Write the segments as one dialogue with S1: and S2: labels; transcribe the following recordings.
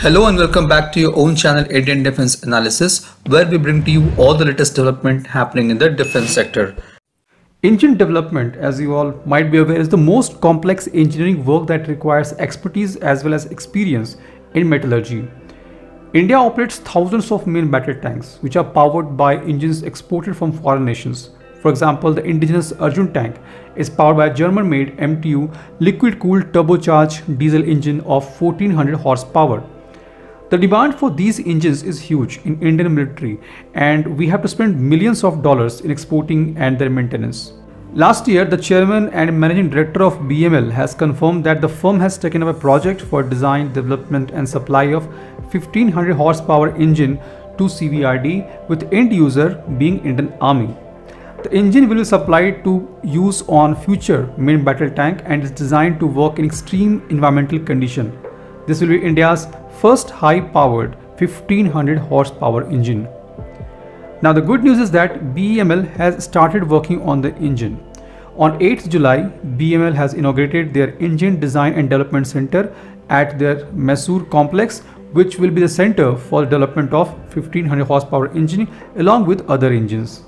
S1: Hello and welcome back to your own channel Indian Defense Analysis where we bring to you all the latest development happening in the defense sector.
S2: Engine development, as you all might be aware, is the most complex engineering work that requires expertise as well as experience in metallurgy. India operates thousands of main battle tanks which are powered by engines exported from foreign nations. For example, the indigenous Arjun tank is powered by a German-made MTU liquid-cooled turbocharged diesel engine of 1400 horsepower. The demand for these engines is huge in Indian military and we have to spend millions of dollars in exporting and their maintenance. Last year, the chairman and managing director of BEML has confirmed that the firm has taken up a project for design, development and supply of 1500 horsepower engine to CVRD with end user being Indian Army. The engine will be supplied to use on future main battle tank and is designed to work in extreme environmental condition. This will be India's first high-powered 1500 horsepower engine. Now the good news is that BEML has started working on the engine. On 8th July, BEML has inaugurated their Engine Design and Development Center at their Mysore complex which will be the center for the development of 1500 horsepower engine along with other engines.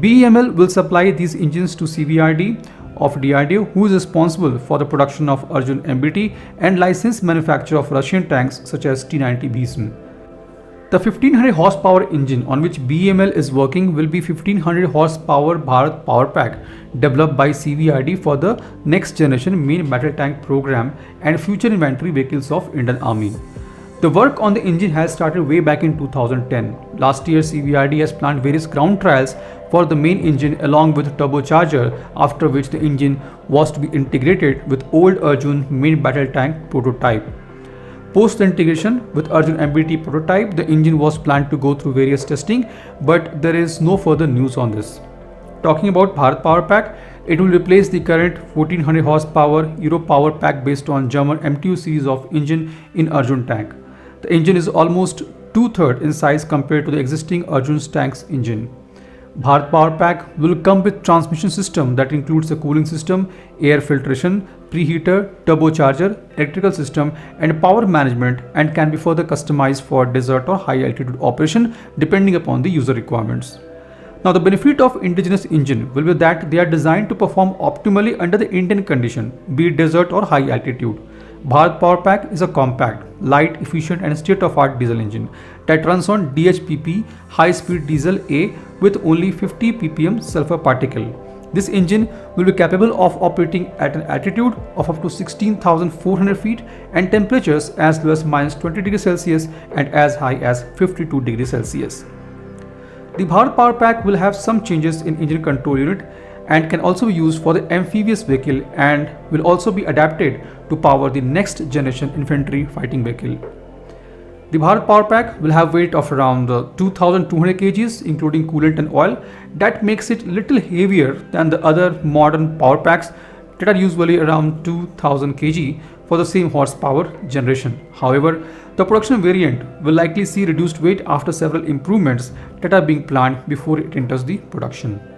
S2: BEML will supply these engines to CVRD of DRDO who is responsible for the production of Arjun MBT and licensed manufacture of Russian tanks such as T-90 Bhishma. The 1500 horsepower engine on which BEML is working will be 1500 horsepower Bharat power pack developed by CVRD for the next generation main battle tank program and future inventory vehicles of Indian Army. The work on the engine has started way back in 2010. Last year, CVRD has planned various ground trials for the main engine along with turbocharger after which the engine was to be integrated with old Arjun main battle tank prototype. Post integration with Arjun MBT prototype, the engine was planned to go through various testing, but there is no further news on this. Talking about Bharat Power Pack, it will replace the current 1400 horsepower Euro Power Pack based on German MTU series of engine in Arjun tank. The engine is almost two-thirds in size compared to the existing Arjun's tank's engine. Bharat Power Pack will come with transmission system that includes a cooling system, air filtration, preheater, turbocharger, electrical system and power management and can be further customized for desert or high altitude operation depending upon the user requirements. Now the benefit of indigenous engine will be that they are designed to perform optimally under the Indian condition, be it desert or high altitude. Bharat Power Pack is a compact, light, efficient and state-of-art diesel engine that runs on DHPP high-speed diesel A with only 50 ppm sulfur particle. This engine will be capable of operating at an altitude of up to 16,400 feet and temperatures as low as minus 20 degrees Celsius and as high as 52 degrees Celsius. The Bharat Power Pack will have some changes in engine control unit and can also be used for the amphibious vehicle and will also be adapted to power the next generation infantry fighting vehicle. The Bharat Power Pack will have weight of around uh, 2200 kgs including coolant and oil that makes it little heavier than the other modern power packs that are usually around 2000 kg for the same horsepower generation. However, the production variant will likely see reduced weight after several improvements that are being planned before it enters the production.